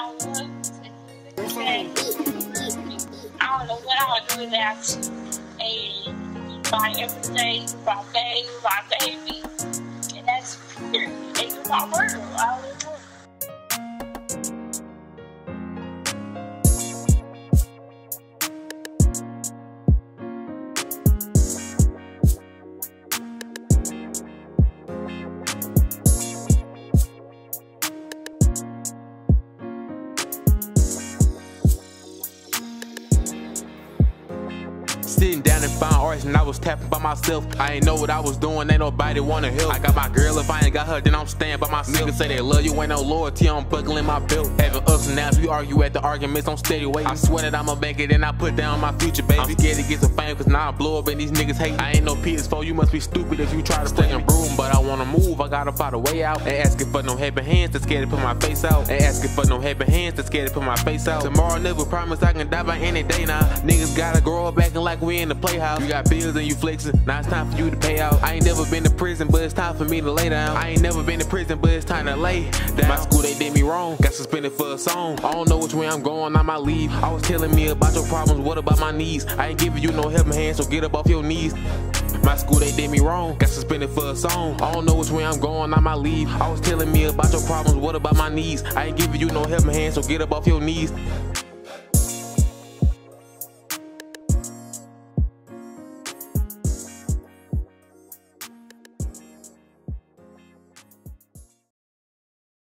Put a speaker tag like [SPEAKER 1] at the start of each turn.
[SPEAKER 1] I don't know I don't know what I'll do without you. And my everything, my baby, my baby. And that's it's my world.
[SPEAKER 2] Sitting down and found artists and I was tapping by myself. I ain't know what I was doing, ain't nobody wanna help. I got my girl, if I ain't got her, then I'm staying by myself. Niggas say they love you, ain't no loyalty, I'm buckling my belt. Having ups and downs, we argue at the arguments, I'm steady waiting. I swear that I'ma make it and I put down my future, baby. I'm scared to get some fame, cause now I blow up and these niggas hate. I ain't no PS4, you must be stupid if you try to stay and broom, but I wanna move, I gotta find a way out. Ain't asking for no helping hands, that's scared to put my face out. Ain't asking for no helping hands, that's scared to put my face out. Tomorrow never promise I can die by any day now. Niggas gotta grow up acting like we in the playhouse. You got bills and you flexing, now it's time for you to pay out. I ain't never been to prison, but it's time for me to lay down. I ain't never been to prison, but it's time to lay down. My school, they did me wrong, got suspended for a song. I don't know which way I'm going, I might leave. I was telling me about your problems, what about my knees? I ain't giving you no helping hand, so get up off your knees. My school, they did me wrong, got suspended for a song. I don't know which way I'm going, I might leave. I was telling me about your problems, what about my knees? I ain't giving you no helping hand, so get up off your knees.